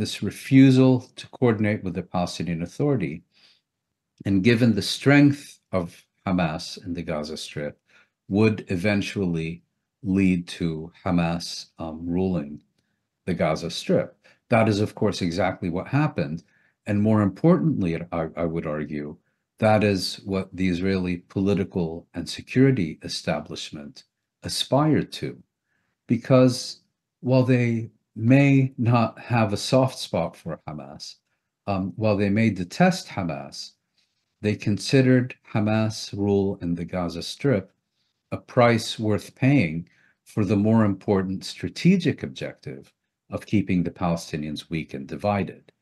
this refusal to coordinate with the Palestinian Authority, and given the strength of Hamas in the Gaza Strip, would eventually lead to Hamas um, ruling the Gaza Strip. That is, of course, exactly what happened. And more importantly, I, I would argue, that is what the Israeli political and security establishment aspired to. Because while they may not have a soft spot for Hamas, um, while they may detest Hamas, they considered Hamas rule in the Gaza Strip a price worth paying for the more important strategic objective of keeping the Palestinians weak and divided.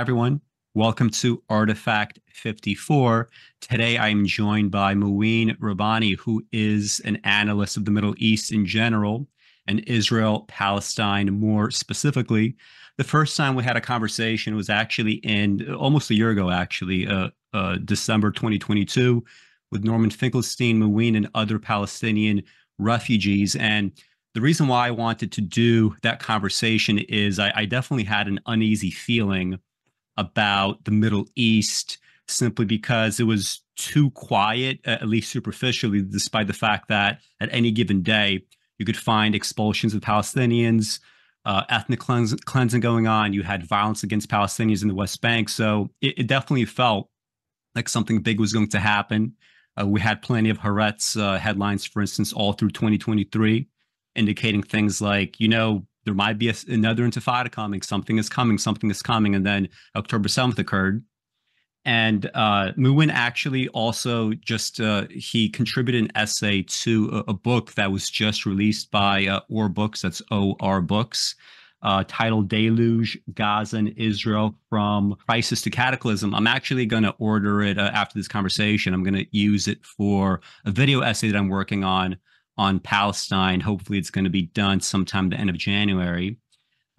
Everyone. Welcome to Artifact 54. Today, I'm joined by Mouin Rabbani, who is an analyst of the Middle East in general and Israel Palestine more specifically. The first time we had a conversation was actually in almost a year ago, actually, uh, uh, December 2022, with Norman Finkelstein, Mouin, and other Palestinian refugees. And the reason why I wanted to do that conversation is I, I definitely had an uneasy feeling about the Middle East simply because it was too quiet, at least superficially, despite the fact that at any given day, you could find expulsions of Palestinians, uh, ethnic cleanse- cleansing going on. You had violence against Palestinians in the West Bank. So it, it definitely felt like something big was going to happen. Uh, we had plenty of Haaretz uh, headlines, for instance, all through 2023, indicating things like, you know, there might be a, another intifada coming, something is coming, something is coming. And then October 7th occurred. And uh, Mouin actually also just, uh, he contributed an essay to a, a, book that was just released by uh, Or Books, that's OR Books, uh, titled Deluge, Gaza and Israel from Crisis to Cataclysm. I'm actually going to order it uh, after this conversation. I'm going to use it for a video essay that I'm working on on Palestine. Hopefully, it's going to be done sometime the end of January.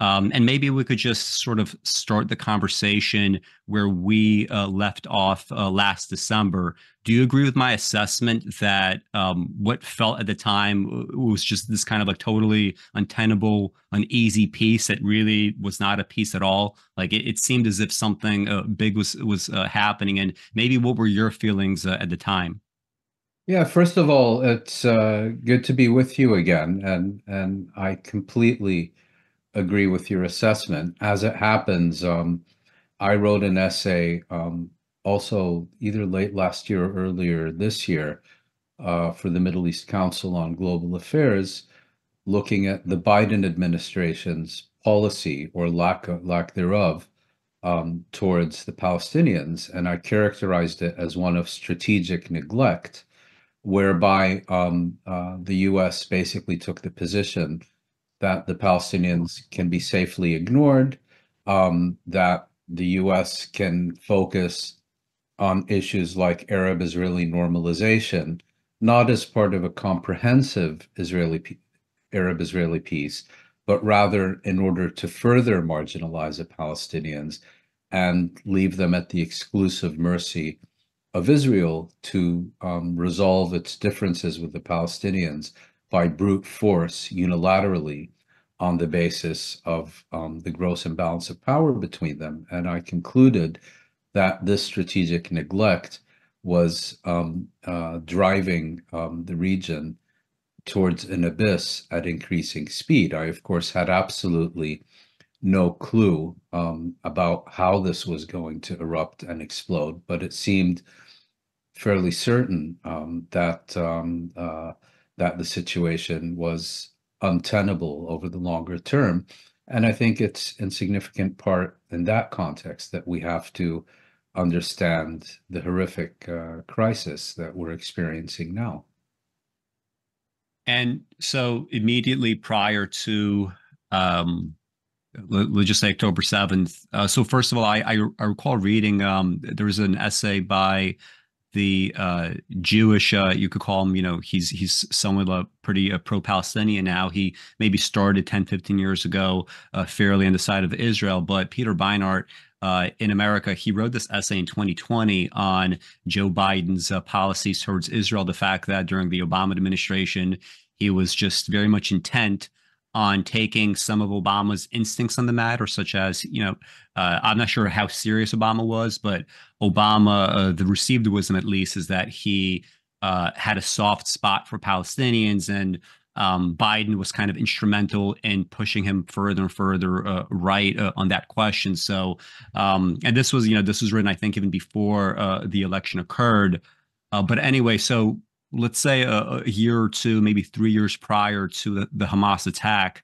Um, and maybe we could just sort of start the conversation where we uh, left off uh, last December. Do you agree with my assessment that um, what felt at the time was just this kind of like totally untenable, uneasy piece that really was not a piece at all? Like it, it seemed as if something uh, big was was uh, happening. And maybe what were your feelings uh, at the time? Yeah, first of all, it's uh, good to be with you again, and and I completely agree with your assessment. As it happens, um, I wrote an essay um, also either late last year or earlier this year uh, for the Middle East Council on Global Affairs, looking at the Biden administration's policy or lack of, lack thereof um, towards the Palestinians, and I characterized it as one of strategic neglect whereby um, uh, the U.S. basically took the position that the Palestinians can be safely ignored, um, that the U.S. can focus on issues like Arab-Israeli normalization, not as part of a comprehensive Israeli Arab-Israeli peace, but rather in order to further marginalize the Palestinians and leave them at the exclusive mercy of Israel to um, resolve its differences with the Palestinians by brute force unilaterally on the basis of um, the gross imbalance of power between them. And I concluded that this strategic neglect was um, uh, driving um, the region towards an abyss at increasing speed. I, of course, had absolutely no clue um, about how this was going to erupt and explode, but it seemed fairly certain um, that um, uh, that the situation was untenable over the longer term. And I think it's in significant part in that context that we have to understand the horrific uh, crisis that we're experiencing now. And so immediately prior to um, let's just say October 7th. Uh, so first of all, I, I, I recall reading um, there was an essay by the uh, Jewish, uh, you could call him, you know, he's he's somewhat a pretty uh, pro-Palestinian now. He maybe started 10, 15 years ago, uh, fairly on the side of Israel. But Peter Beinart uh, in America, he wrote this essay in 2020 on Joe Biden's uh, policies towards Israel. The fact that during the Obama administration, he was just very much intent on taking some of Obama's instincts on the matter, such as, you know, uh, I'm not sure how serious Obama was, but Obama, uh, the received wisdom at least, is that he uh, had a soft spot for Palestinians, and um, Biden was kind of instrumental in pushing him further and further uh, right uh, on that question. So, um, and this was, you know, this was written, I think, even before uh, the election occurred. but anyway, so let's say a, a, year or two, maybe three years prior to the, the Hamas attack,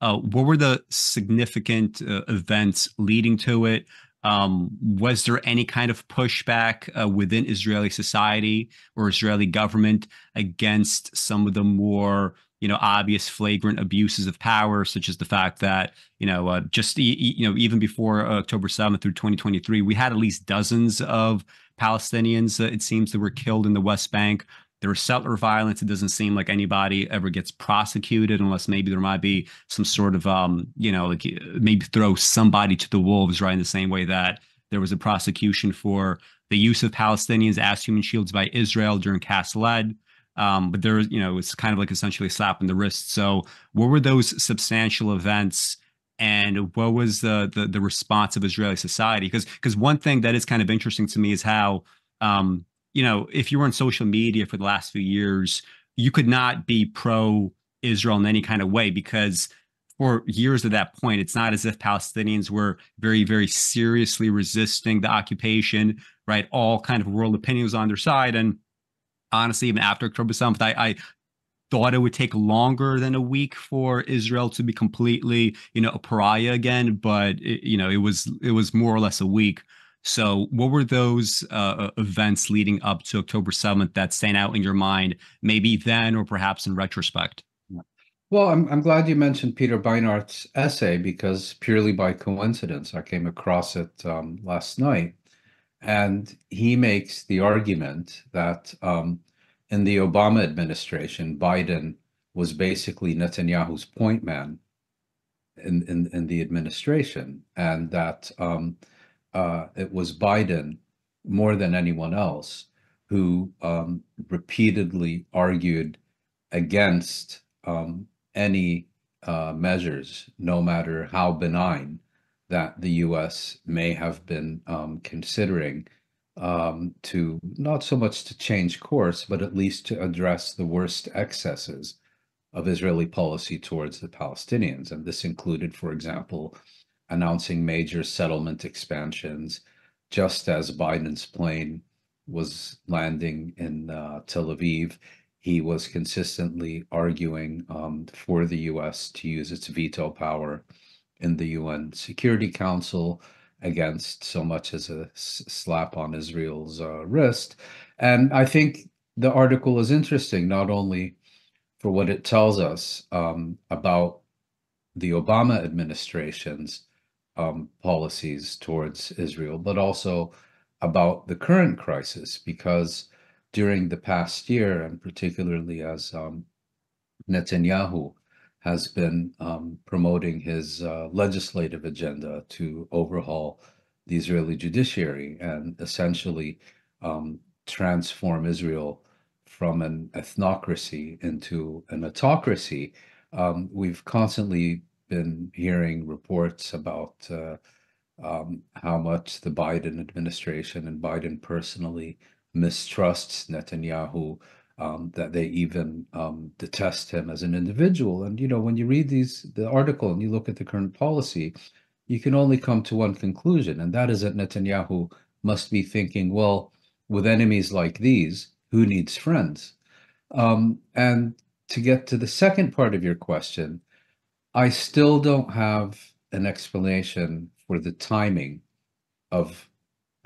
uh, what were the significant uh, events leading to it? Um, was there any kind of pushback uh, within Israeli society or Israeli government against some of the more, you know, obvious flagrant abuses of power, such as the fact that, you know, uh, just you know, even before October 7th through 2023, we had at least dozens of Palestinians, uh, it seems, that were killed in the West Bank. There was settler violence. It doesn't seem like anybody ever gets prosecuted unless maybe there might be some sort of, um, you know, like maybe throw somebody to the wolves, right? In the same way that there was a prosecution for the use of Palestinians as human shields by Israel during Cast. Um, but there, you know, it's kind of like essentially a slap in the wrist. So, what were those substantial events? and what was the, the the, response of Israeli society? Because because one thing that is kind of interesting to me is how um, you know, if you were on social media for the last few years, you could not be pro Israel in any kind of way because for years at that point, it's not as if Palestinians were very, very seriously resisting the occupation, right? All kind of world opinions on their side. And honestly, even after October 7th, I, I thought it would take longer than a week for Israel to be completely, you know, a pariah again. But it, you know, it was it was more or less a week. So, what were those uh, events leading up to October 7th that stand out in your mind, maybe then or perhaps in retrospect? Well, I'm, I'm glad you mentioned Peter Beinart's essay because purely by coincidence, I came across it um, last night. And he makes the argument that um, in the Obama administration, Biden was basically Netanyahu's point man in, in, in the administration, and that um, uh, it was Biden more than anyone else who um, repeatedly argued against um, any uh, measures, no matter how benign, that the U.S. may have been um, considering um, to not so much to change course, but at least to address the worst excesses of Israeli policy towards the Palestinians. And this included, for example, announcing major settlement expansions, just as Biden's plane was landing in uh, Tel Aviv. He was consistently arguing um, for the U.S. to use its veto power in the UN Security Council against so much as a slap on Israel's uh, wrist. And I think the article is interesting, not only for what it tells us um, about the Obama administration's um, policies towards Israel, but also about the current crisis, because during the past year, and particularly as um, Netanyahu has been um, promoting his uh, legislative agenda to overhaul the Israeli judiciary and essentially um, transform Israel from an ethnocracy into an autocracy, um, we've constantly been hearing reports about uh, um, how much the Biden administration and Biden personally mistrusts Netanyahu, um, that they even um, detest him as an individual. And you know, when you read these the article and you look at the current policy, you can only come to one conclusion, and that is that Netanyahu must be thinking, well, with enemies like these, who needs friends? Um, and to get to the second part of your question, I still don't have an explanation for the timing of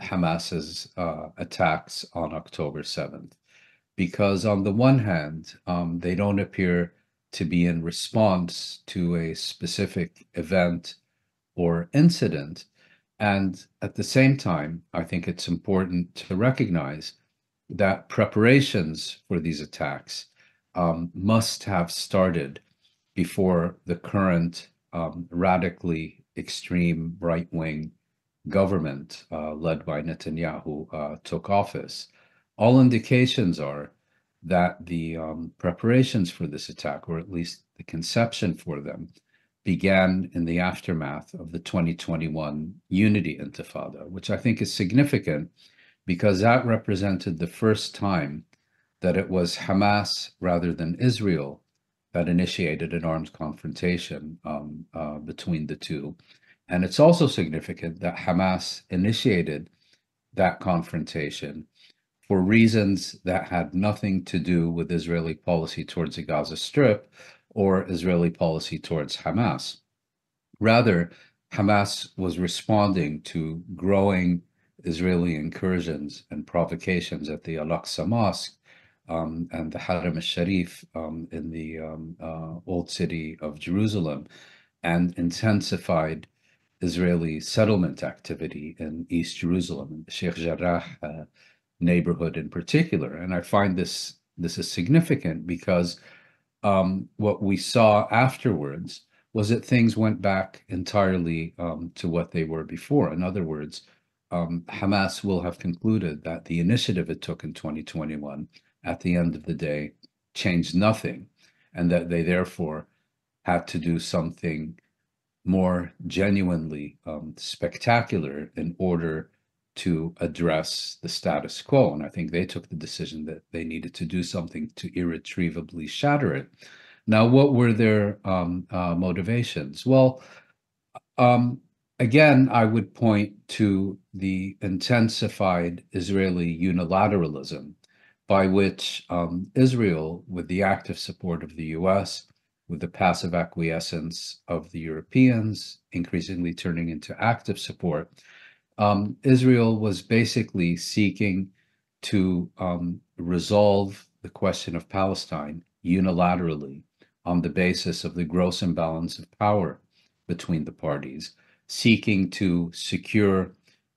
Hamas's uh, attacks on October 7th. Because on the one hand, um, they don't appear to be in response to a specific event or incident. And at the same time, I think it's important to recognize that preparations for these attacks um, must have started before the current um, radically extreme right wing government uh, led by Netanyahu uh, took office. All indications are that the um, preparations for this attack, or at least the conception for them, began in the aftermath of the 2021 Unity Intifada, which I think is significant because that represented the first time that it was Hamas rather than Israel that initiated an armed confrontation um, uh, between the two. And it's also significant that Hamas initiated that confrontation for reasons that had nothing to do with Israeli policy towards the Gaza Strip or Israeli policy towards Hamas. Rather, Hamas was responding to growing Israeli incursions and provocations at the Al Aqsa Mosque um, and the Haram al Sharif um, in the um, uh, Old City of Jerusalem, and intensified Israeli settlement activity in East Jerusalem, in the Sheikh Jarrah uh, neighborhood in particular. And I find this this is significant because um, what we saw afterwards was that things went back entirely um, to what they were before. In other words, um, Hamas will have concluded that the initiative it took in 2021 at the end of the day changed nothing, and that they therefore had to do something more genuinely um, spectacular in order to address the status quo. And I think they took the decision that they needed to do something to irretrievably shatter it. Now, what were their um, uh, motivations? Well, um, again, I would point to the intensified Israeli unilateralism by which um, Israel, with the active support of the US, with the passive acquiescence of the Europeans, increasingly turning into active support, um, Israel was basically seeking to um, resolve the question of Palestine unilaterally on the basis of the gross imbalance of power between the parties, seeking to secure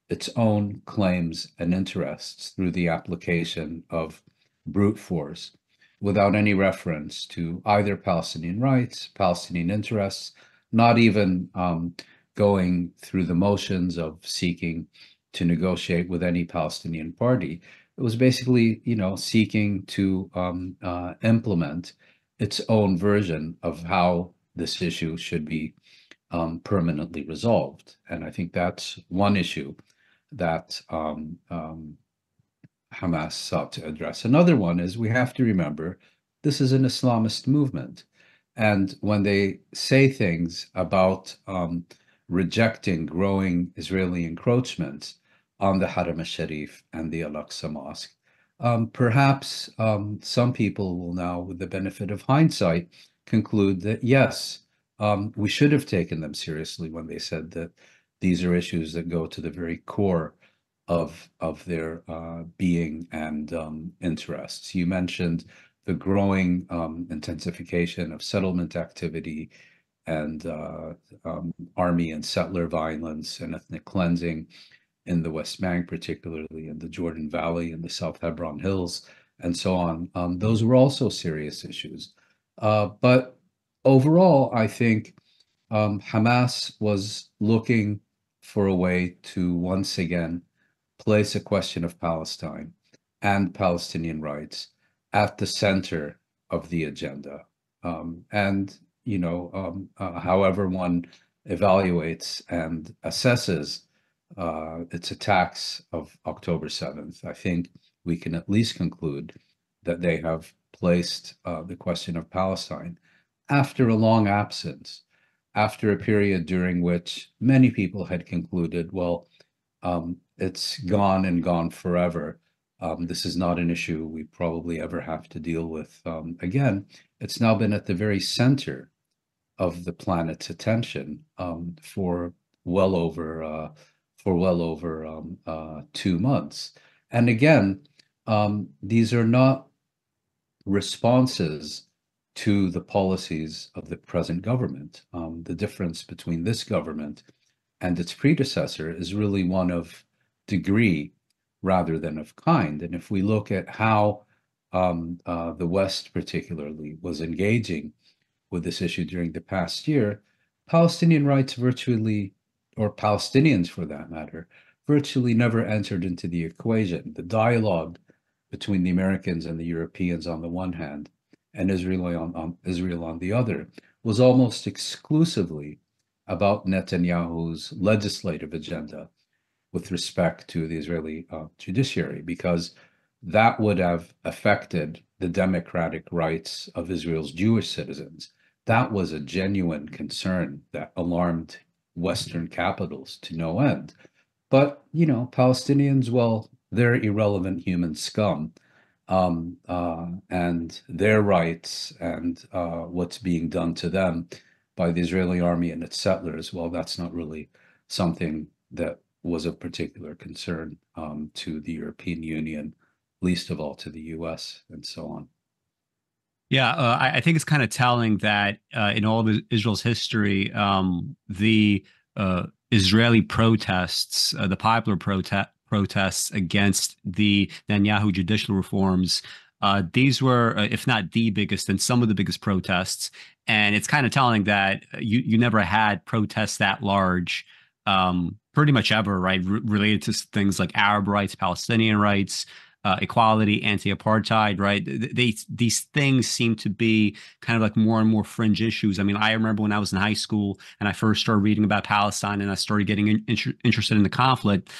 its own claims and interests through the application of brute force without any reference to either Palestinian rights, Palestinian interests, not even um, going through the motions of seeking to negotiate with any Palestinian party. It was basically, you know, seeking to um, uh, implement its own version of how this issue should be um, permanently resolved. And I think that's one issue that um, um, Hamas sought to address. Another one is we have to remember this is an Islamist movement. And when they say things about um, rejecting growing Israeli encroachments on the Haram al-Sharif and the Al-Aqsa Mosque, um, perhaps um, some people will now, with the benefit of hindsight, conclude that yes, um, we should have taken them seriously when they said that these are issues that go to the very core of of their uh, being and um, interests. You mentioned the growing um, intensification of settlement activity and uh, um, army and settler violence and ethnic cleansing in the West Bank, particularly in the Jordan Valley and the South Hebron Hills, and so on. Um, those were also serious issues. Uh, but overall, I think um, Hamas was looking for a way to once again place a question of Palestine and Palestinian rights at the center of the agenda. Um, and, you know, um, uh, however one evaluates and assesses uh, its attacks of October 7th, I think we can at least conclude that they have placed uh, the question of Palestine after a long absence after a period during which many people had concluded, well, um, it's gone and gone forever. Um, this is not an issue we probably ever have to deal with um, again. It's now been at the very center of the planet's attention um, for well over uh, for well over um, uh, two months. And again, um, these are not responses to the policies of the present government. Um, the difference between this government and its predecessor is really one of degree rather than of kind. And if we look at how um, uh, the West, particularly, was engaging with this issue during the past year, Palestinian rights virtually, or Palestinians for that matter, virtually never entered into the equation. The dialogue between the Americans and the Europeans on the one hand, and Israel on, on Israel on the other, was almost exclusively about Netanyahu's legislative agenda with respect to the Israeli uh, judiciary, because that would have affected the democratic rights of Israel's Jewish citizens. That was a genuine concern that alarmed Western capitals to no end. But, you know, Palestinians, well, they're irrelevant human scum. Um, uh, and their rights and uh, what's being done to them by the Israeli army and its settlers, well, that's not really something that was of particular concern um, to the European Union least of all to the U.S. and so on. Yeah, uh, I, I, think it's kind of telling that uh, in all of Israel's history, um, the uh, Israeli protests, uh, the popular protest protests against the Netanyahu judicial reforms, uh, these were, uh, if not the biggest, and some of the biggest protests. And it's kind of telling that you you never had protests that large, um, pretty much ever, right? R- related to things like Arab rights, Palestinian rights uh, equality, anti-apartheid, right? They, these things seem to be kind of like more and more fringe issues. I mean, I remember when I was in high school and I first started reading about Palestine and I started getting in, inter, interested in the conflict,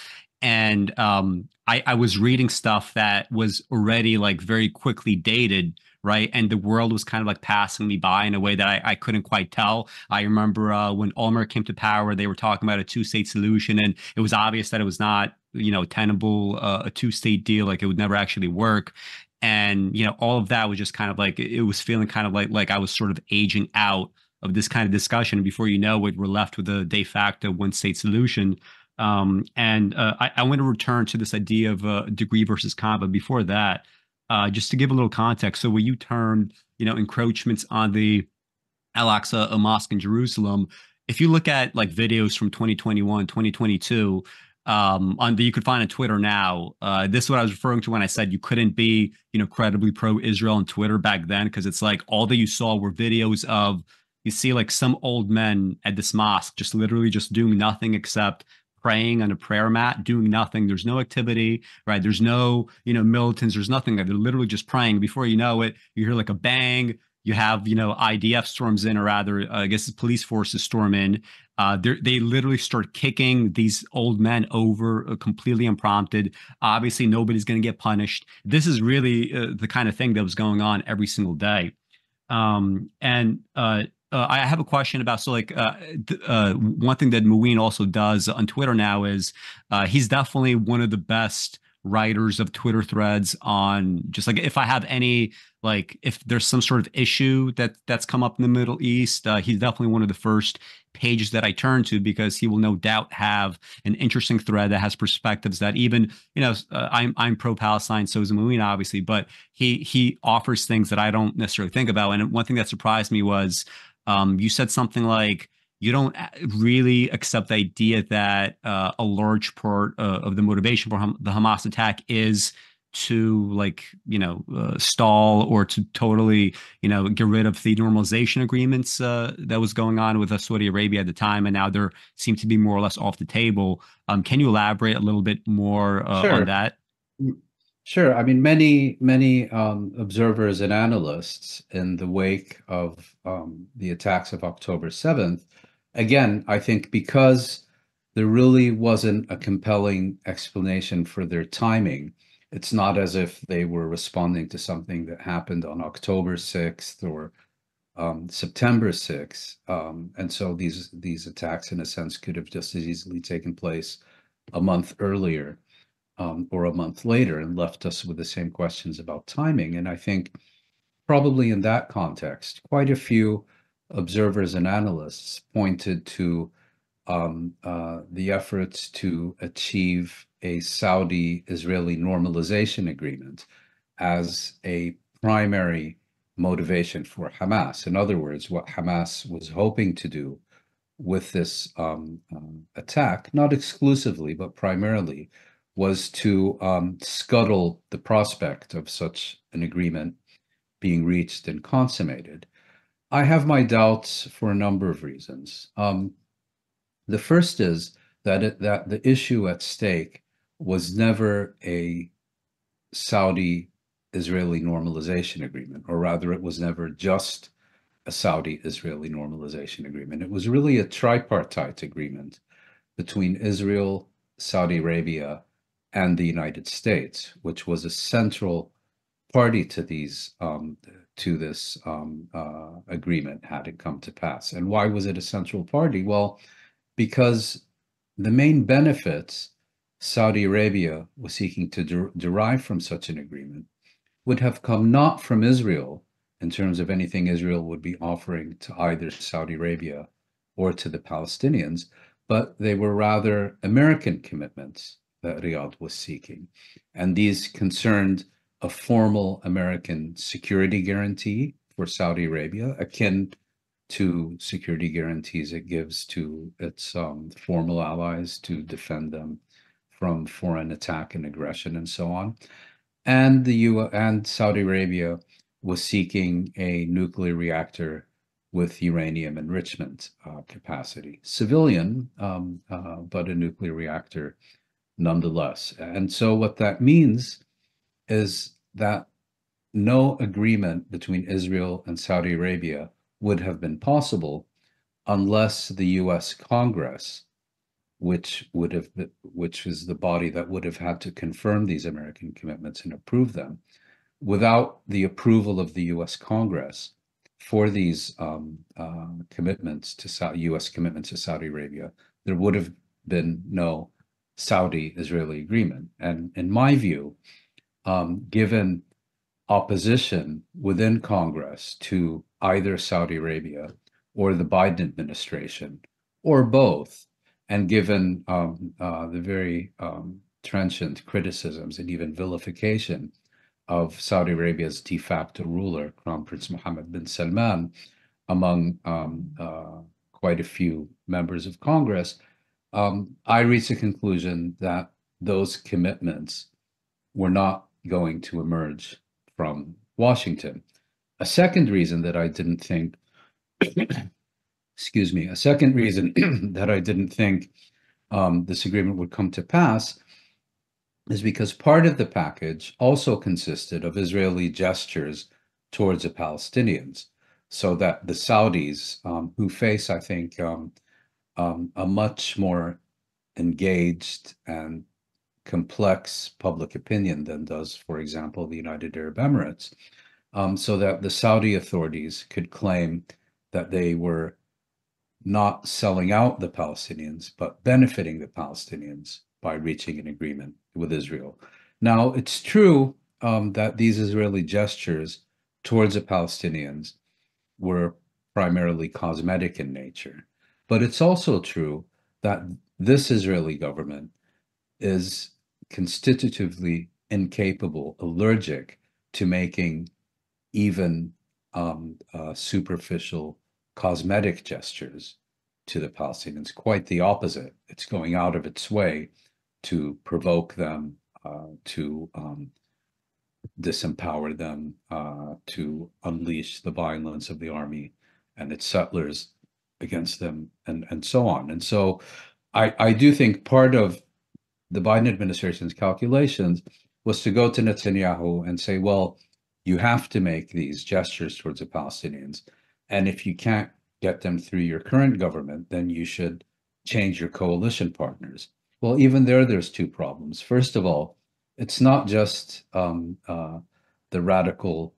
and um, I, I was reading stuff that was already like very quickly dated right? And the world was kind of like passing me by in a way that I, I couldn't quite tell. I remember uh, when Olmert came to power, they were talking about a two-state solution, and it was obvious that it was not, you know, tenable, uh, a two-state deal, like it would never actually work. And you know, all of that was just kind of like it was feeling kind of like like I was sort of aging out of this kind of discussion. Before you know it, we're left with a de facto one-state solution. Um, and uh, I, I want to return to this idea of uh, degree versus con, but before that, uh, just to give a little context, so when you termed, you know, encroachments on the Al-Aqsa mosque in Jerusalem, if you look at like videos from 2021, 2022, um, on that you could find on Twitter now. Uh, this is what I was referring to when I said you couldn't be, you know, credibly pro-Israel on Twitter back then, because it's like all that you saw were videos of you see like some old men at this mosque just literally just doing nothing except praying on a prayer mat, doing nothing. There's no activity, right? There's no, you know, militants. There's nothing. They're literally just praying. Before you know it, you hear like a bang. You have, you know, IDF storms in, or rather, uh, I guess the police forces storm in. Uh, they literally start kicking these old men over uh, completely unprompted. Obviously, nobody's going to get punished. This is really uh, the kind of thing that was going on every single day. Um, and uh, I have a question about so like uh, th- uh, one thing that Mouin also does on Twitter now is uh, he's definitely one of the best writers of Twitter threads on just like if I have any like if there's some sort of issue that that's come up in the Middle East, uh, he's definitely one of the first pages that I turn to because he will no doubt have an interesting thread that has perspectives that even you know uh, I'm I'm pro Palestine, so is Mouin obviously, but he he offers things that I don't necessarily think about. And one thing that surprised me was um, you said something like you don't really accept the idea that uh, a large part uh, of the motivation for the Hamas attack is to like you know uh, stall or to totally you know get rid of the normalization agreements uh, that was going on with Saudi Arabia at the time, and now they seem to be more or less off the table. Um, can you elaborate a little bit more uh, sure. on that? Sure. I mean, many, many um, observers and analysts in the wake of um, the attacks of October 7th, again, I think because there really wasn't a compelling explanation for their timing, it's not as if they were responding to something that happened on October 6th or um, September 6th. Um, and so these, these attacks, in a sense, could have just as easily taken place a month earlier um, or a month later and left us with the same questions about timing. And I think probably in that context, quite a few observers and analysts pointed to um, uh, the efforts to achieve a Saudi Israeli normalization agreement as a primary motivation for Hamas. In other words, what Hamas was hoping to do with this um, um, attack, not exclusively, but primarily, was to um, scuttle the prospect of such an agreement being reached and consummated. I have my doubts for a number of reasons. Um, the first is that it, that the issue at stake was never a Saudi Israeli normalization agreement, or rather, it was never just a Saudi Israeli normalization agreement. It was really a tripartite agreement between Israel, Saudi Arabia, and the United States, which was a central party to these um, to this um, uh, agreement had it come to pass. And why was it a central party? Well, because the main benefits Saudi Arabia was seeking to der- derive from such an agreement would have come not from Israel in terms of anything Israel would be offering to either Saudi Arabia or to the Palestinians, but they were rather American commitments that Riyadh was seeking. And these concerned a formal American security guarantee for Saudi Arabia, akin to security guarantees it gives to its um, formal allies to defend them from foreign attack and aggression and so on. And the U and Saudi Arabia was seeking a nuclear reactor with uranium enrichment uh, capacity, civilian, um, uh, but a nuclear reactor nonetheless. And so what that means is that no agreement between Israel and Saudi Arabia would have been possible unless the US Congress, which would have been, which is the body that would have had to confirm these American commitments and approve them, without the approval of the US Congress for these um, uh, commitments to US commitments to Saudi Arabia, there would have been no Saudi Israeli agreement. And in my view, um, given opposition within Congress to either Saudi Arabia or the Biden administration or both, and given um, uh, the very um, trenchant criticisms and even vilification of Saudi Arabia's de facto ruler, Crown Prince Mohammed bin Salman, among um, uh, quite a few members of Congress, um, I reached a conclusion that those commitments were not going to emerge from Washington. A second reason that I didn't think, excuse me, a second reason that I didn't think um, this agreement would come to pass is because part of the package also consisted of Israeli gestures towards the Palestinians, so that the Saudis, um, who face, I think, um, um, a much more engaged and complex public opinion than does, for example, the United Arab Emirates, um, so that the Saudi authorities could claim that they were not selling out the Palestinians, but benefiting the Palestinians by reaching an agreement with Israel. Now, it's true um, that these Israeli gestures towards the Palestinians were primarily cosmetic in nature. But it's also true that this Israeli government is constitutively incapable, allergic to making even um, uh, superficial cosmetic gestures to the Palestinians. Quite the opposite. It's going out of its way to provoke them, uh, to um, disempower them, uh, to unleash the violence of the army and its settlers against them and and so on. And so i i do think part of the biden administration's calculations was to go to netanyahu and say well you have to make these gestures towards the palestinians and if you can't get them through your current government then you should change your coalition partners. Well even there there's two problems. First of all it's not just um, uh, the radical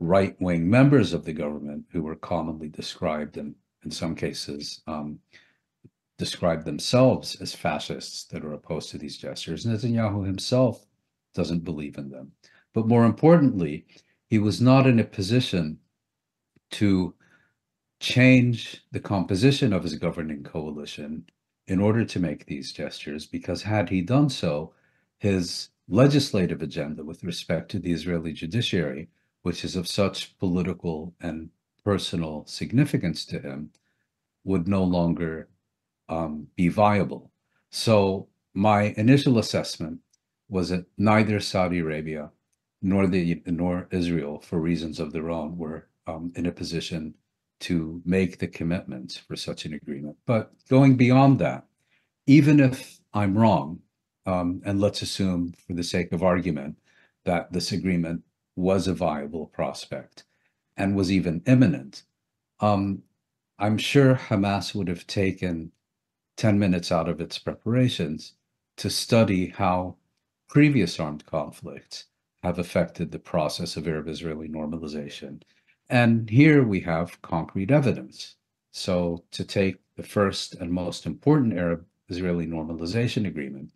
right-wing members of the government who were commonly described and in some cases, um, describe themselves as fascists that are opposed to these gestures. Netanyahu himself doesn't believe in them. But more importantly, he was not in a position to change the composition of his governing coalition in order to make these gestures, because had he done so, his legislative agenda with respect to the Israeli judiciary, which is of such political and personal significance to him would no longer um, be viable. So my initial assessment was that neither Saudi Arabia nor the nor Israel, for reasons of their own, were um, in a position to make the commitment for such an agreement. But going beyond that, even if I'm wrong, um, and let's assume, for the sake of argument, that this agreement was a viable prospect and was even imminent, um, I'm sure Hamas would have taken 10 minutes out of its preparations to study how previous armed conflicts have affected the process of Arab Israeli normalization. And here we have concrete evidence. So, to take the first and most important Arab Israeli normalization agreement,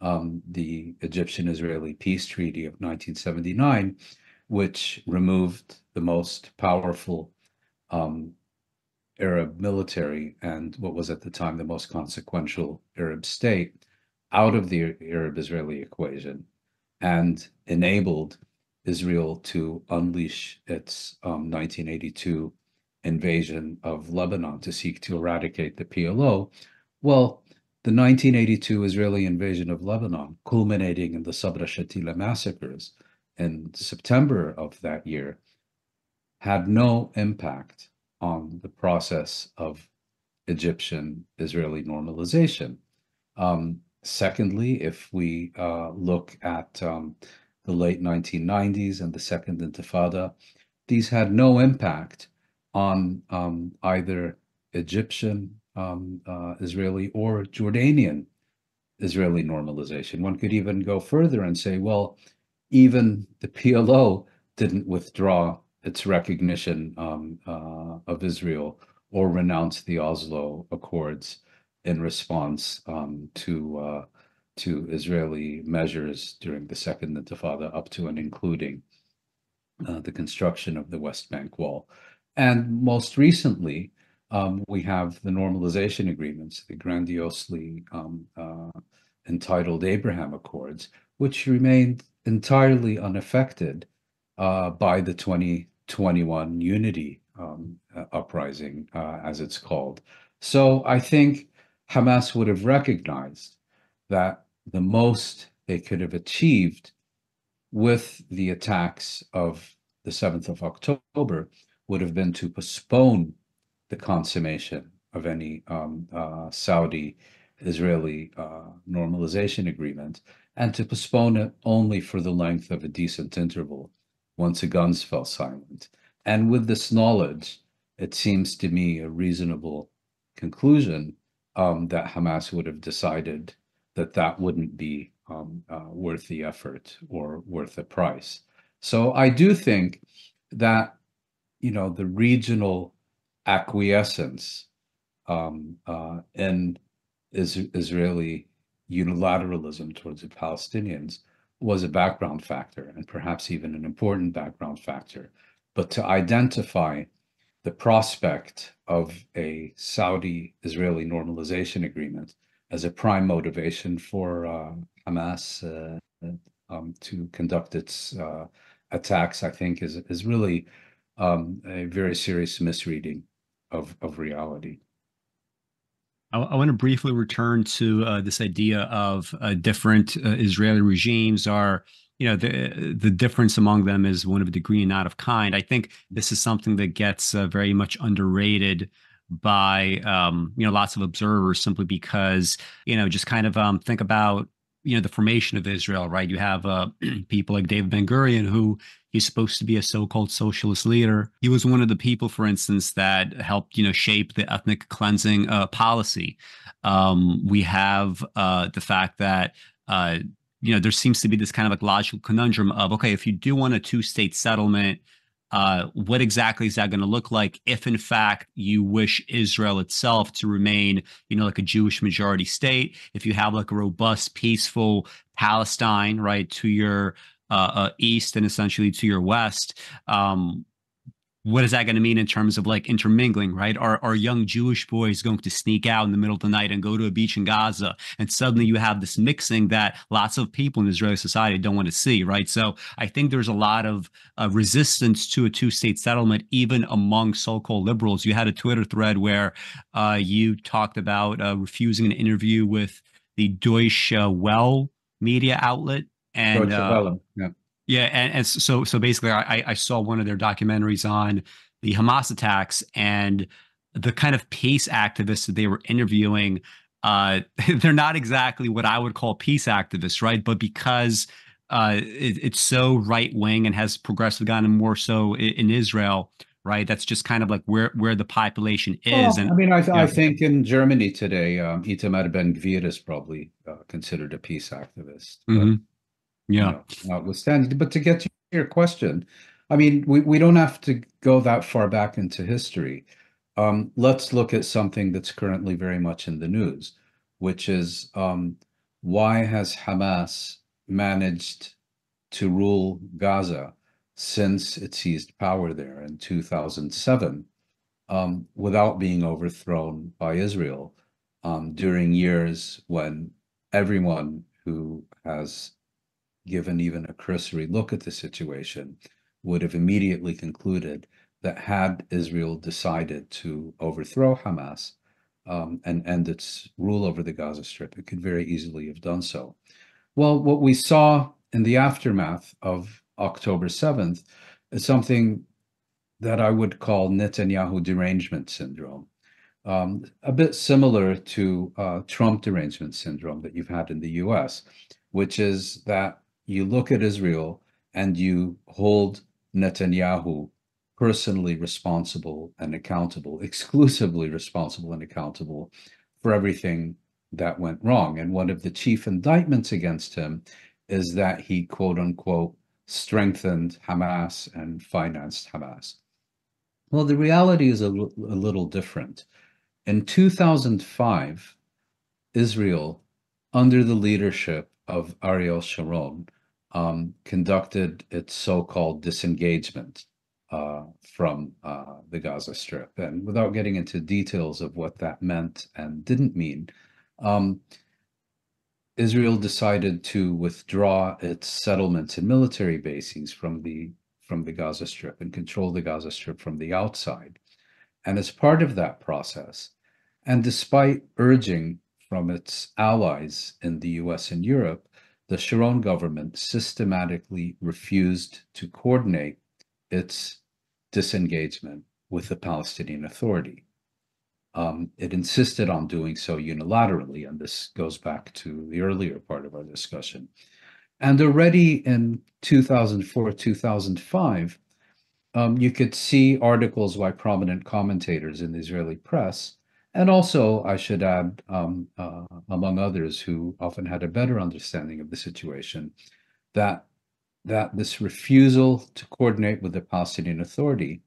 um, the Egyptian Israeli Peace Treaty of 1979, which removed the most powerful um, Arab military and what was at the time the most consequential Arab state out of the Arab Israeli equation and enabled Israel to unleash its um, 1982 invasion of Lebanon to seek to eradicate the PLO. Well, the 1982 Israeli invasion of Lebanon, culminating in the Sabra Shatila massacres in September of that year, had no impact on the process of Egyptian Israeli normalization. Um, Secondly, if we uh, look at um, the late 1990s and the Second Intifada, these had no impact on um, either Egyptian um, uh, Israeli or Jordanian Israeli normalization. One could even go further and say, well, even the PLO didn't withdraw its recognition um, uh, of Israel or renounce the Oslo Accords in response um, to uh, to Israeli measures during the Second Intifada, up to and including uh, the construction of the West Bank Wall. And most recently, um, we have the normalization agreements, the grandiosely um, uh, entitled Abraham Accords, which remained entirely unaffected uh, by the 2021 Unity um, uh, uprising, uh, as it's called. So I think Hamas would have recognized that the most they could have achieved with the attacks of the 7th of October would have been to postpone the consummation of any um, uh, Saudi Israeli uh, normalization agreement and to postpone it only for the length of a decent interval once the guns fell silent. And with this knowledge, it seems to me a reasonable conclusion um, that Hamas would have decided that that wouldn't be um, uh, worth the effort or worth the price. So I do think that you know the regional acquiescence um, uh, in is Israeli unilateralism towards the Palestinians was a background factor and perhaps even an important background factor. But to identify the prospect of a Saudi Israeli normalization agreement as a prime motivation for uh, Hamas uh, um, to conduct its uh, attacks, I think, is is really um, a very serious misreading of of reality. I, I want to briefly return to uh, this idea of uh, different uh, Israeli regimes are you know the the difference among them is one of degree and not of kind. I think this is something that gets uh, very much underrated by um, you know lots of observers simply because you know just kind of um, think about you know the formation of Israel, right? You have uh, people like David Ben Gurion, who he's supposed to be a so-called socialist leader. He was one of the people, for instance, that helped you know shape the ethnic cleansing uh, policy. Um, we have uh, the fact that uh, you know, there seems to be this kind of like logical conundrum of, okay, if you do want a two state settlement, uh, what exactly is that going to look like if, in fact, you wish Israel itself to remain, you know, like a Jewish majority state? If you have like a robust, peaceful Palestine, right, to your uh, uh, east and essentially to your west, um, what is that going to mean in terms of like intermingling, right? Are, are young Jewish boys going to sneak out in the middle of the night and go to a beach in Gaza? And suddenly you have this mixing that lots of people in Israeli society don't want to see, right? So I think there's a lot of uh, resistance to a two state settlement, even among so called liberals. You had a Twitter thread where uh, you talked about uh, refusing an interview with the Deutsche Well media outlet, and Deutsche uh, Welle, yeah. Yeah, and, and so so basically, I I saw one of their documentaries on the Hamas attacks and the kind of peace activists that they were interviewing. Uh, they're not exactly what I would call peace activists, right? But because uh, it, it's so right wing and has progressive gotten more so in, in, Israel, right? That's just kind of like where where the population is. Well, and I mean, I, th-. I think in Germany today, um, Itamar Ben Gvir is probably uh, considered a peace activist. but, Yeah, notwithstanding, but to get to your question, I mean, we, we don't have to go that far back into history. Um, let's look at something that's currently very much in the news, which is um, why has Hamas managed to rule Gaza since it seized power there in 2007 um, without being overthrown by Israel um, during years when everyone who has given even a cursory look at the situation would have immediately concluded that had Israel decided to overthrow Hamas um, and end its rule over the Gaza Strip, it could very easily have done so. Well, what we saw in the aftermath of October 7th is something that I would call Netanyahu derangement syndrome. Um, a bit similar to uh, Trump derangement syndrome that you've had in the US, which is that you look at Israel and you hold Netanyahu personally responsible and accountable, exclusively responsible and accountable for everything that went wrong. And one of the chief indictments against him is that he, quote unquote, strengthened Hamas and financed Hamas. Well, the reality is a, l- a little different. In 2005, Israel, under the leadership of Ariel Sharon, um, conducted its so called disengagement uh, from uh, the Gaza Strip. And without getting into details of what that meant and didn't mean, um, Israel decided to withdraw its settlements and military bases from the from the Gaza Strip and control the Gaza Strip from the outside. And as part of that process, and despite urging from its allies in the US and Europe, the Sharon government systematically refused to coordinate its disengagement with the Palestinian Authority. Um, it insisted on doing so unilaterally, and this goes back to the earlier part of our discussion. And already in 2004, 2005, um, you could see articles by prominent commentators in the Israeli press, and also, I should add, um, uh, among others who often had a better understanding of the situation, that that this refusal to coordinate with the Palestinian Authority,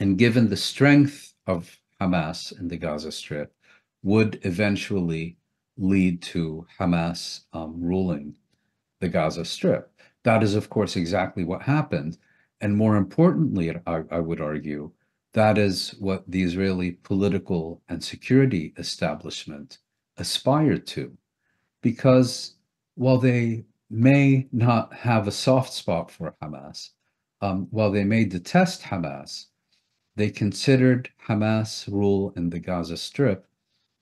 and given the strength of Hamas in the Gaza Strip, would eventually lead to Hamas um, ruling the Gaza Strip. That is, of course, exactly what happened. And more importantly, I, I would argue, that is what the Israeli political and security establishment aspired to. Because while they may not have a soft spot for Hamas, um, while they may detest Hamas, they considered Hamas rule in the Gaza Strip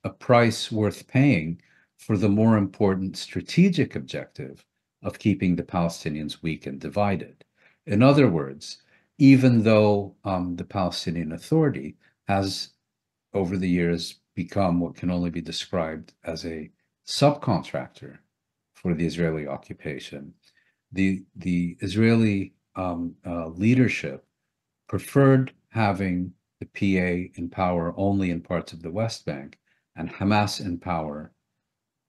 a price worth paying for the more important strategic objective of keeping the Palestinians weak and divided. In other words, even though um, the Palestinian Authority has, over the years, become what can only be described as a subcontractor for the Israeli occupation, the the Israeli um, uh, leadership preferred having the PA in power only in parts of the West Bank and Hamas in power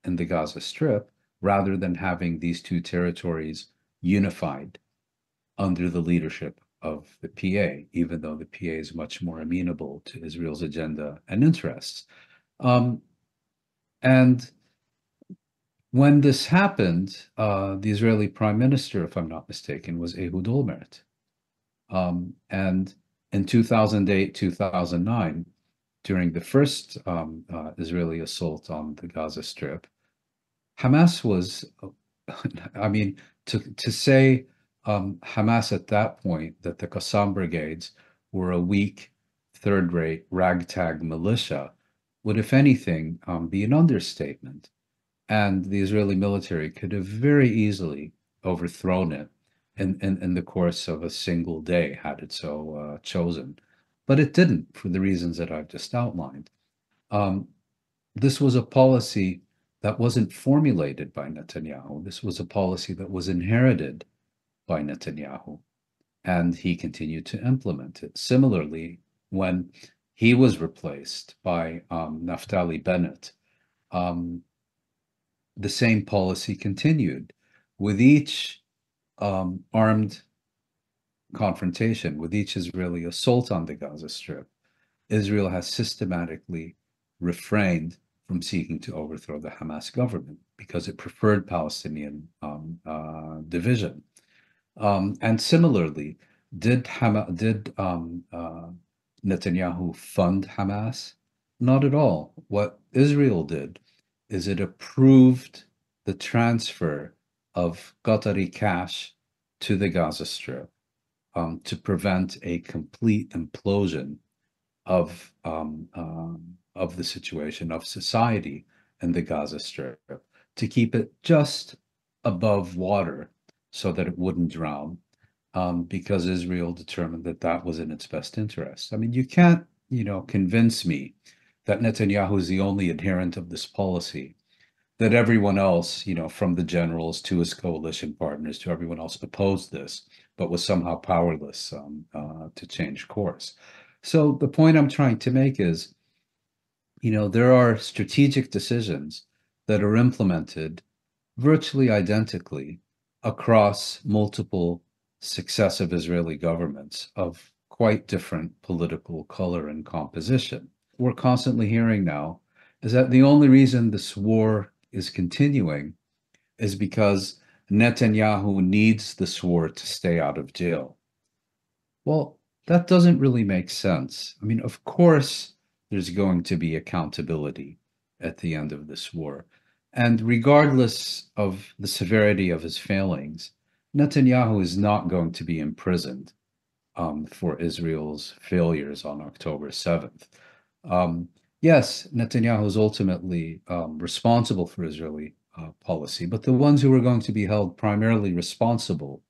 in the Gaza Strip, rather than having these two territories unified under the leadership of the PA, even though the PA is much more amenable to Israel's agenda and interests. Um, and when this happened, uh, the Israeli prime minister, if I'm not mistaken, was Ehud Olmert. Um, and in 2008, 2009, during the first um, uh, Israeli assault on the Gaza Strip, Hamas was, I mean, to, to say um, Hamas at that point that the Qassam brigades were a weak, third rate, ragtag militia would, if anything, um, be an understatement. and the Israeli military could have very easily overthrown it in, in, in the course of a single day had it so uh, chosen. But it didn't for the reasons that I've just outlined. Um, this was a policy that wasn't formulated by Netanyahu. This was a policy that was inherited by Netanyahu, and he continued to implement it. Similarly, when he was replaced by um, Naftali Bennett, um, the same policy continued with each um, armed confrontation, with each Israeli assault on the Gaza Strip. Israel has systematically refrained from seeking to overthrow the Hamas government because it preferred Palestinian um, uh, division. Um, and similarly, did did um, uh, Netanyahu fund Hamas? Not at all. What Israel did is it approved the transfer of Qatari cash to the Gaza Strip um, to prevent a complete implosion of um, um, of the situation of society in the Gaza Strip to keep it just above water so that it wouldn't drown um, because Israel determined that that was in its best interest. I mean, you can't, you know, convince me that Netanyahu is the only adherent of this policy, that everyone else, you know, from the generals to his coalition partners to everyone else opposed this, but was somehow powerless um, uh, to change course. So the point I'm trying to make is, you know, there are strategic decisions that are implemented virtually identically across multiple successive Israeli governments of quite different political color and composition. We're constantly hearing now is that the only reason this war is continuing is because Netanyahu needs this war to stay out of jail. Well, that doesn't really make sense. I mean, of course, there's going to be accountability at the end of this war. And regardless of the severity of his failings, Netanyahu is not going to be imprisoned um, for Israel's failures on October 7th. Um, yes, Netanyahu is ultimately um, responsible for Israeli uh, policy, but the ones who are going to be held primarily responsible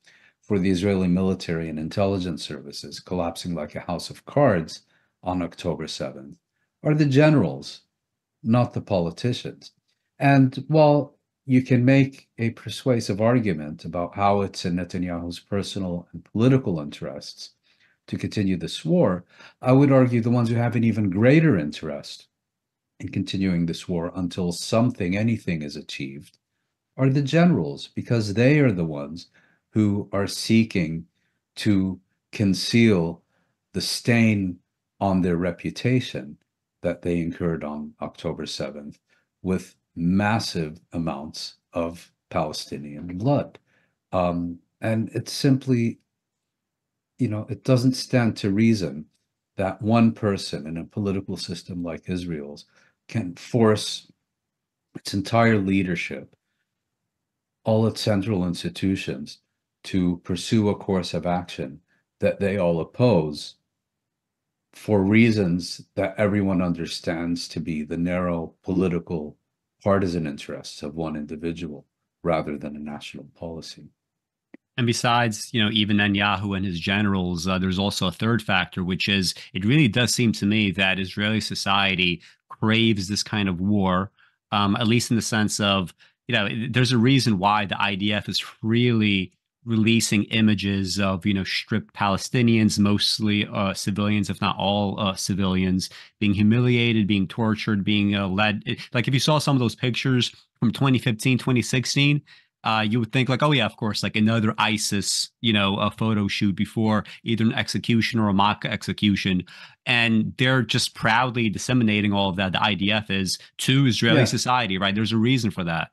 for the Israeli military and intelligence services collapsing like a house of cards on October 7th are the generals, not the politicians. And while you can make a persuasive argument about how it's in Netanyahu's personal and political interests to continue this war, I would argue the ones who have an even greater interest in continuing this war until something, anything is achieved, are the generals, because they are the ones who are seeking to conceal the stain on their reputation that they incurred on October 7th with massive amounts of Palestinian blood. Um, and it's simply, you know, it doesn't stand to reason that one person in a political system like Israel's can force its entire leadership, all its central institutions, to pursue a course of action that they all oppose for reasons that everyone understands to be the narrow political partisan interests of one individual rather than a national policy. And besides, you know, even Netanyahu and his generals, uh, there's also a third factor, which is it really does seem to me that Israeli society craves this kind of war, um, at least in the sense of, you know, there's a reason why the IDF is really releasing images of you know stripped Palestinians, mostly uh, civilians, if not all uh, civilians, being humiliated, being tortured, being uh, led. Like if you saw some of those pictures from 2015, 2016. Uh, you would think like, oh yeah, of course, like another ISIS, you know, a photo shoot before either an execution or a mock execution, and they're just proudly disseminating all of that. The IDF is to Israeli yeah. society, right? There's a reason for that.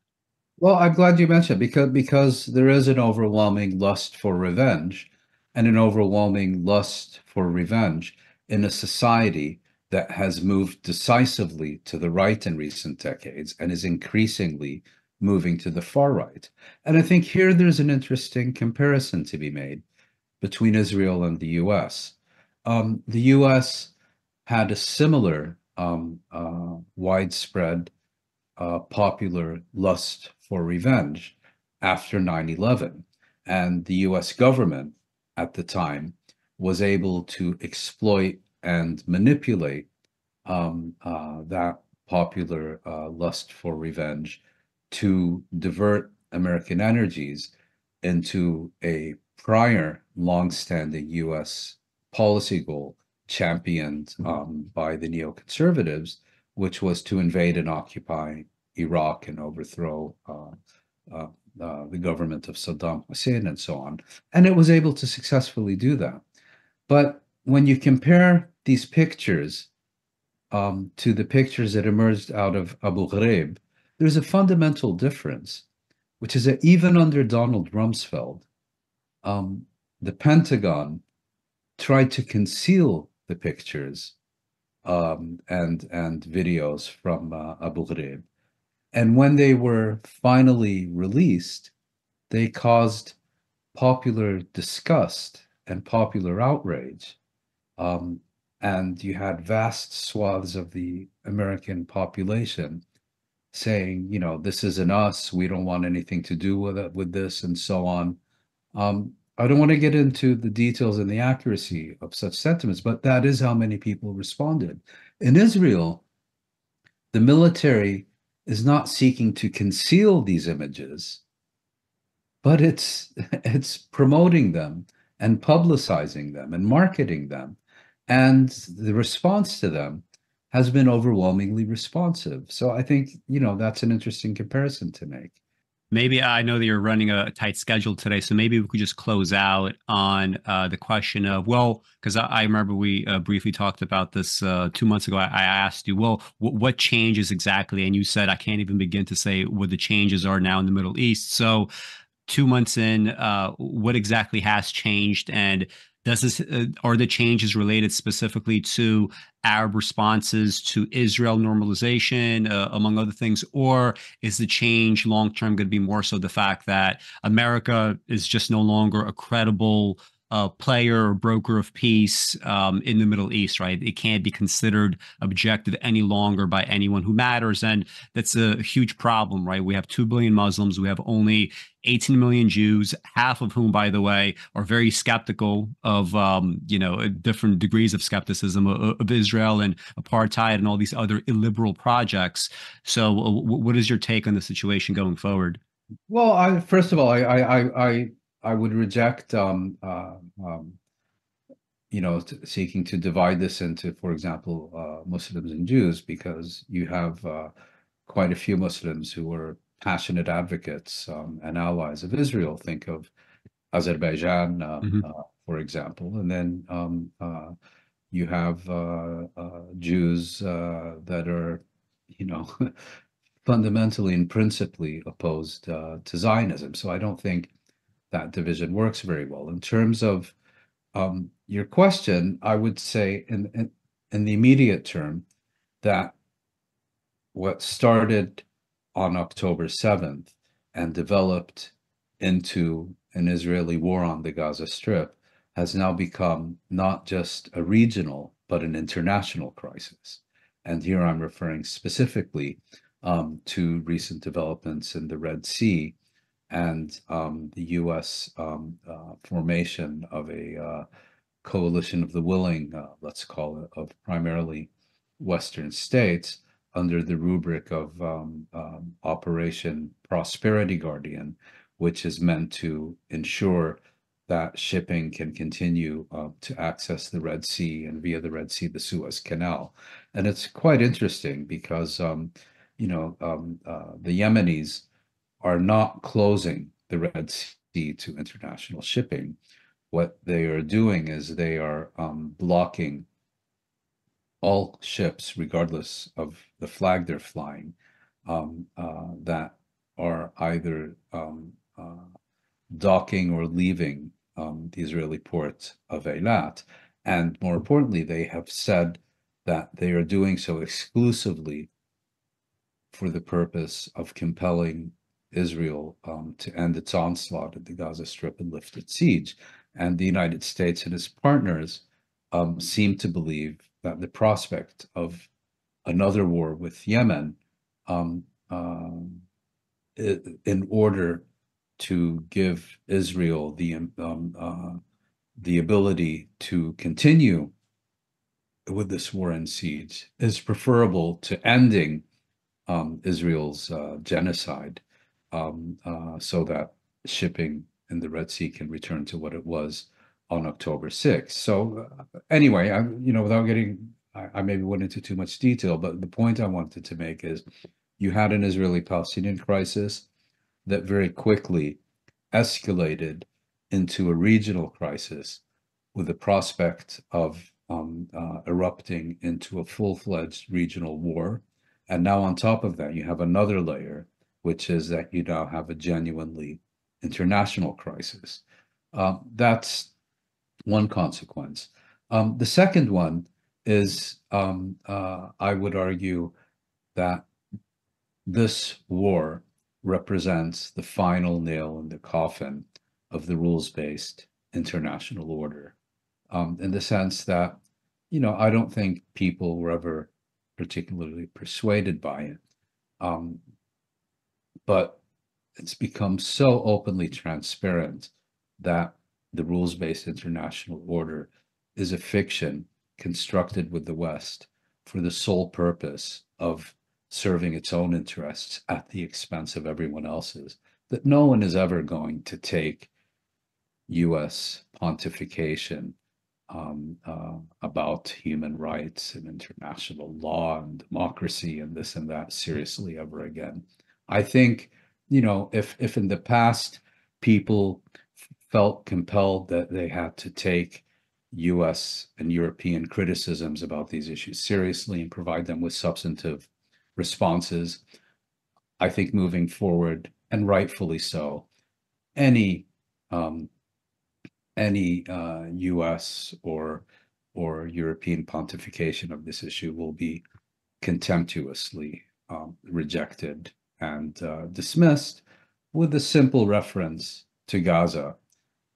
Well, I'm glad you mentioned because because there is an overwhelming lust for revenge and an overwhelming lust for revenge in a society that has moved decisively to the right in recent decades and is increasingly moving to the far right. And I think here there's an interesting comparison to be made between Israel and the US. Um, the US had a similar um, uh, widespread uh, popular lust for revenge after 9 11. And the US government at the time was able to exploit and manipulate um, uh, that popular uh, lust for revenge to divert American energies into a prior long-standing U.S. policy goal championed um, by the neoconservatives, which was to invade and occupy Iraq and overthrow uh, uh, uh, the government of Saddam Hussein and so on. And it was able to successfully do that. But when you compare these pictures um, to the pictures that emerged out of Abu Ghraib, there's a fundamental difference, which is that even under Donald Rumsfeld, um, the Pentagon tried to conceal the pictures um, and and videos from uh, Abu Ghraib, and when they were finally released, they caused popular disgust and popular outrage. Um, and you had vast swaths of the American population saying, you know, this isn't us. We don't want anything to do with it, with this, and so on. Um, I don't want to get into the details and the accuracy of such sentiments, but that is how many people responded. In Israel, the military is not seeking to conceal these images, but it's it's promoting them and publicizing them and marketing them. And the response to them has been overwhelmingly responsive. So I think, you know, that's an interesting comparison to make. Maybe I know that you're running a tight schedule today, so maybe we could just close out on uh, the question of well, because I, I, remember we uh, briefly talked about this uh, two months ago. I, I asked you, well, w- what changes exactly, and you said I can't even begin to say what the changes are now in the Middle East. So, two months in, uh, what exactly has changed, and does this uh, are the changes related specifically to Arab responses to Israel normalization, uh, among other things, or is the change long term going to be more so the fact that America is just no longer a credible uh, player or broker of peace um, in the Middle East, right? It can't be considered objective any longer by anyone who matters. And that's a huge problem, right? We have 2 billion Muslims. We have only 18 million Jews, half of whom, by the way, are very skeptical of, um, you know, different degrees of skepticism of, of, Israel and apartheid and all these other illiberal projects. So, w- what is your take on the situation going forward? Well, I, first of all, I, I, I, I would reject, um, uh, um, you know, t- seeking to divide this into, for example, uh, Muslims and Jews, because you have uh, quite a few Muslims who are passionate advocates um, and allies of Israel. Think of Azerbaijan, um, mm-hmm. Uh, for example, and then um, uh, you have uh, Jews that are, you know. fundamentally and principally opposed to Zionism. So I don't think that division works very well. In terms of um, your question, I would say in, in, in the immediate term that what started on October 7th and developed into an Israeli war on the Gaza Strip has now become not just a regional, but an international crisis. And here I'm referring specifically um, to recent developments in the Red Sea and um, the U.S. Um, uh, formation of a uh, coalition of the willing, uh, let's call it, of primarily Western states under the rubric of um, um Operation Prosperity Guardian, which is meant to ensure that shipping can continue uh, to access the Red Sea and via the Red Sea, the Suez Canal. And it's quite interesting because, um, you know, um, uh, the Yemenis are not closing the Red Sea to international shipping. What they are doing is they are um, blocking all ships, regardless of the flag they're flying, um, uh, that are either um, uh, docking or leaving um, the Israeli port of Eilat. And more importantly, they have said that they are doing so exclusively for the purpose of compelling Israel um, to end its onslaught at the Gaza Strip and lift its siege. And the United States and its partners um, seem to believe that the prospect of another war with Yemen um, um, i- in order to give Israel the um, uh, the ability to continue with this war and siege is preferable to ending um, Israel's uh, genocide, um, uh, so that shipping in the Red Sea can return to what it was on October 6th. So uh, anyway, I you know without getting I, I maybe went into too much detail, but the point I wanted to make is you had an Israeli-Palestinian crisis that very quickly escalated into a regional crisis with the prospect of um, uh, erupting into a full-fledged regional war. And now on top of that, you have another layer, which is that you now have a genuinely international crisis. Um, that's one consequence. Um, the second one is, um, uh, I would argue that this war represents the final nail in the coffin of the rules-based international order. Um, in the sense that, you know, I don't think people were ever particularly persuaded by it. Um, but it's become so openly transparent that the rules-based international order is a fiction constructed with the West for the sole purpose of serving its own interests at the expense of everyone else's, that no one is ever going to take US pontification um, uh, about human rights and international law and democracy and this and that seriously ever again. I think, you know, if if in the past people felt compelled that they had to take US and European criticisms about these issues seriously and provide them with substantive responses, I think moving forward, and rightfully so, any um, any uh, U.S. or or European pontification of this issue will be contemptuously um, rejected and uh, dismissed, with a simple reference to Gaza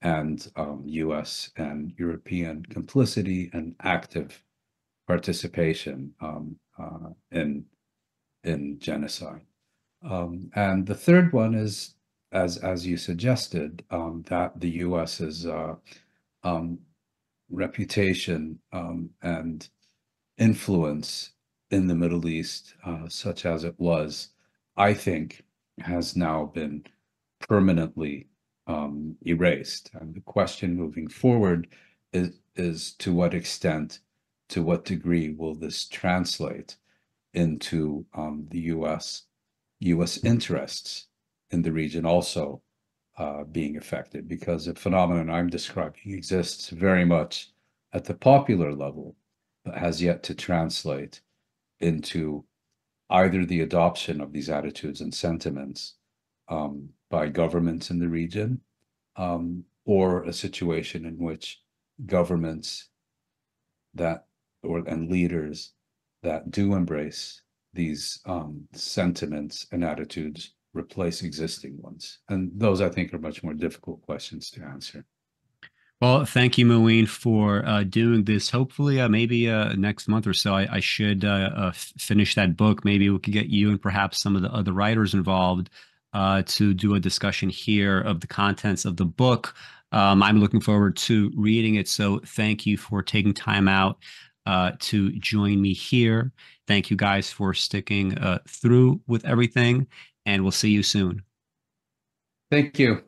and um, U.S. and European complicity and active participation um, uh, in in genocide. Um, and the third one is as as you suggested, um, that the U.S.'s uh, um, reputation um, and influence in the Middle East, uh, such as it was, I think, has now been permanently um, erased. And the question moving forward is is to what extent, to what degree will this translate into um, the U.S. U.S. interests in the region also uh, being affected because the phenomenon I'm describing exists very much at the popular level, but has yet to translate into either the adoption of these attitudes and sentiments um, by governments in the region um, or a situation in which governments that or and leaders that do embrace these um, sentiments and attitudes replace existing ones? And those, I think, are much more difficult questions to answer. Well, thank you, Mouin, for uh, doing this. Hopefully, uh, maybe uh, next month or so, I, I should uh, uh, finish that book. Maybe we could get you and perhaps some of the other writers involved uh, to do a discussion here of the contents of the book. Um, I'm looking forward to reading it. So, thank you for taking time out to join me here. Thank you guys for sticking through with everything and we'll see you soon. Thank you.